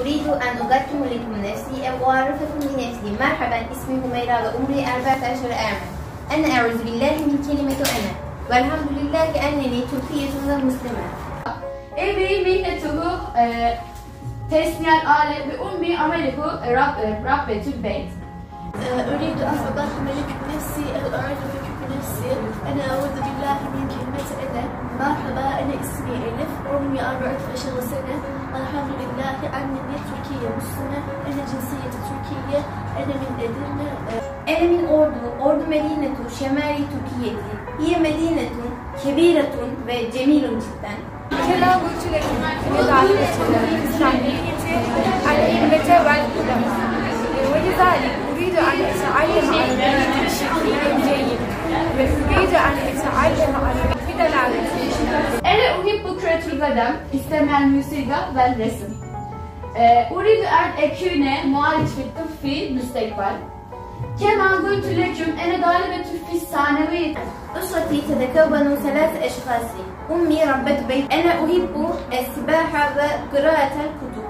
أريد أن أقدم لكم نفسي أو أعرفكم بنفسي. مرحبا اسمي هميرة وعمري 14 عاما أنا أعوذ بالله من كلمة أنا والحمد لله كأنني تركية مسلمة Evi minnetuhu e, tesniyel ale ve ummi amelihu rab, rabbetül beyt. أريد أن أضحي لكم نفسي أو أعرف نفسي أنا أعوذ بالله من كلمة أنا. مرحبا أنا اسمي ألف عمري 14 سنة. Elhamdülillah annemi Türkiye Müslüme, ene cinsiyeti Türkiye, enemin Edirne. Elemin ordu, ordu medinetun, şemeri Türkiye'di. Hiye medinetun, kebiretun ve cemilun cidden. Kela burçulerin ve dahiletçilerin İslamiyeti, al-ilmete vel ulema. Ve lezalik uridu an eta'alleme al-ilmete şekliyle ve uridu an eta'alleme al uhibbu küretül gadem, istemel müsida vel resim. E, uridu en eküne mualiç fi tıffi müstekbel. Kema gultü leküm ene dalibetü fi sanevi. أسرتي تتكون ثلاث أشخاص أمي ربة بيت أنا أحب السباحة وقراءة الكتب